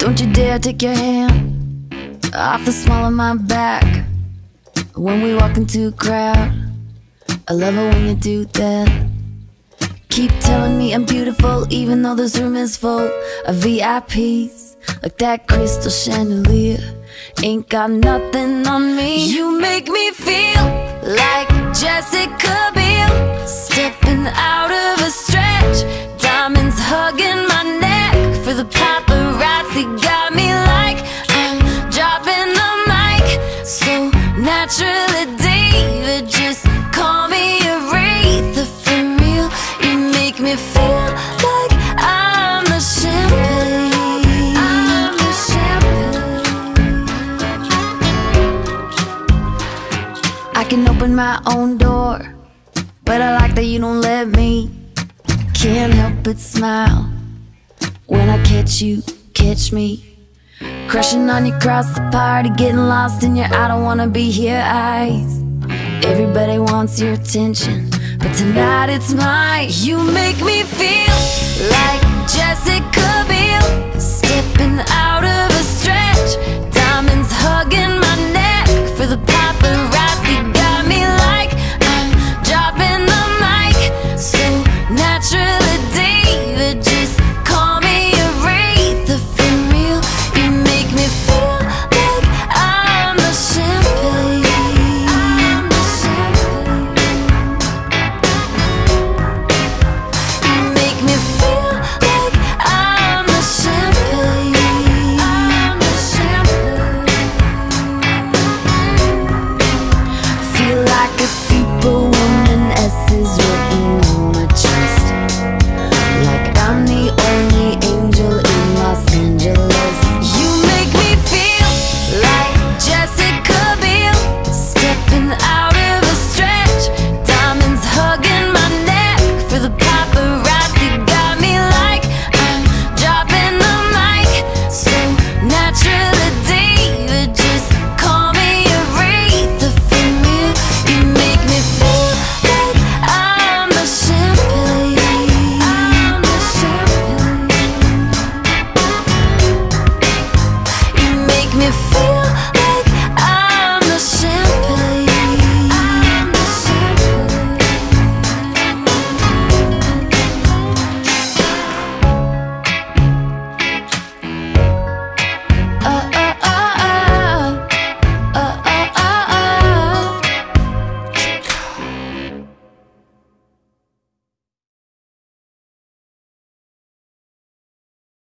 Don't you dare take your hand off the small of my back when we walk into a crowd. I love it when you do that. Keep telling me I'm beautiful, even though this room is full of VIPs. Like that crystal chandelier, ain't got nothing on me. You make me feel like Jessica Biel, stepping out can open my own door, but I like that you don't let me. Can't help but smile when I catch you, catch me. Crushing on you across the party, getting lost in your I don't wanna be here eyes. Everybody wants your attention, but tonight it's mine. You make me feel like